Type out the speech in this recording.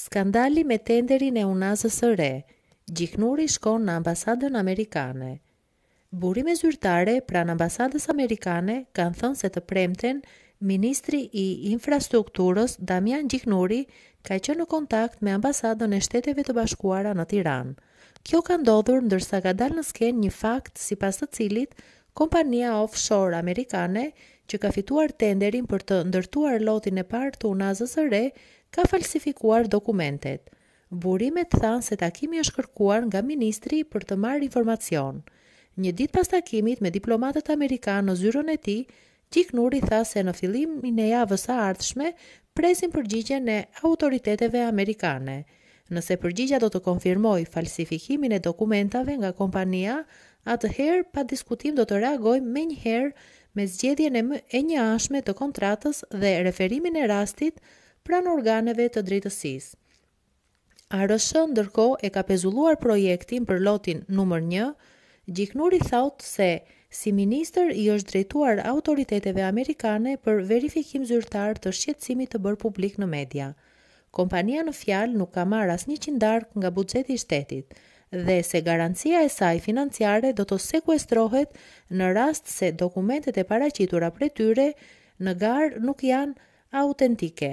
Skandali me tenderin e unazës së re, Gjiknuri shkon në ambasadën amerikane. Burime zyrtare pranë ambasadës amerikane kanë thënë se të premten ministri i Infrastrukturës Damian Gjiknuri ka qenë në kontakt me ambasadën e Shteteve të Bashkuara në Tiranë. Kjo ka ndodhur ndërsa ka dalë në skenë një fakt sipas të cilit Kompania offshore amerikane që ka fituar tenderin për të ndërtuar lotin e parë të Unazës së Re ka falsifikuar dokumentet. Burimet thanë se takimi është kërkuar nga ministri për të marrë informacion. Një ditë pas takimit me diplomatët amerikanë në zyrën e tij, Gjiknuri tha se në fillimin e javës së ardhshme presin përgjigjen e autoriteteve amerikane, nëse përgjigja do të konfirmojë falsifikimin e dokumentave nga kompania, atëherë pa diskutim do të reagojë menjëherë me zgjedhjen e njëanshme të kontratës dhe referimin e rastit pranë organeve të drejtësisë, ARRSH ndërkohë e ka pezulluar projektin për lotin numër një, Gjiknuri thotë se si ministër i është drejtuar autoriteteve amerikane për verifikim zyrtar të shqetësimit të bërë publik në media. Kompania në fjalë nuk ka marrë asnjë qindarkë nga buxheti i shtetit dhe se garancia e saj financiare do të sekuestrohet në rast se dokumentet e paraqitura prej tyre në garë nuk janë autentike.